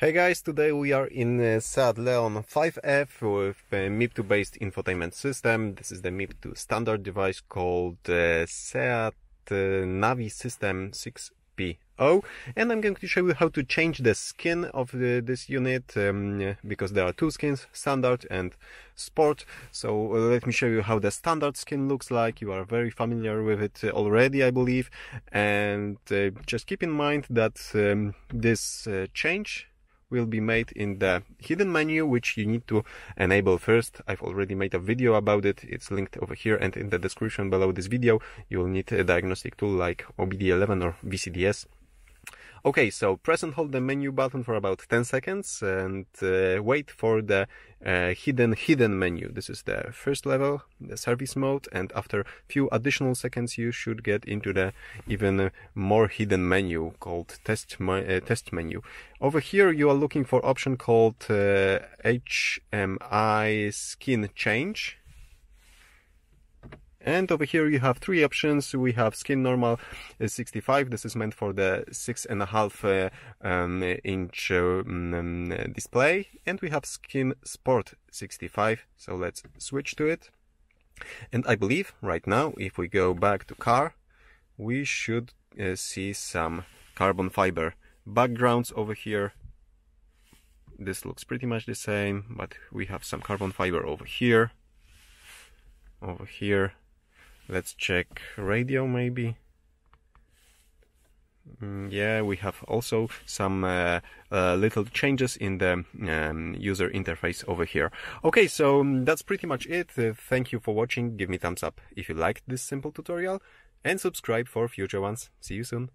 Hey guys, today we are in uh, Seat Leon 5F with a MIB2 based infotainment system. This is the MIB2 standard device called uh, Seat uh, Navi System 6P0 and I'm going to show you how to change the skin of the, this unit um, because there are two skins, standard and sport. So uh, let me show you how the standard skin looks like. You are very familiar with it already, I believe. And uh, just keep in mind that um, this uh, change will be made in the hidden menu, which you need to enable first. I've already made a video about it. It's linked over here and in the description below this video. You'll need a diagnostic tool like OBDeleven or VCDS. Okay, so press and hold the menu button for about 10 seconds and uh, wait for the uh, hidden hidden menu. This is the first level, the service mode, and after few additional seconds you should get into the even more hidden menu called test uh, test menu. Over here you are looking for option called HMI uh, skin change and over here you have three options. We have skin normal uh, 65. This is meant for the six and a half uh, um, inch um, display. And we have skin sport 65. So let's switch to it. And I believe right now, if we go back to car, we should uh, see some carbon fiber backgrounds over here. This looks pretty much the same, but we have some carbon fiber over here, over here, Let's check radio maybe. Mm, yeah, we have also some uh, uh, little changes in the um, user interface over here. Okay, so um, that's pretty much it. Uh, thank you for watching. Give me thumbs up if you liked this simple tutorial and subscribe for future ones. See you soon.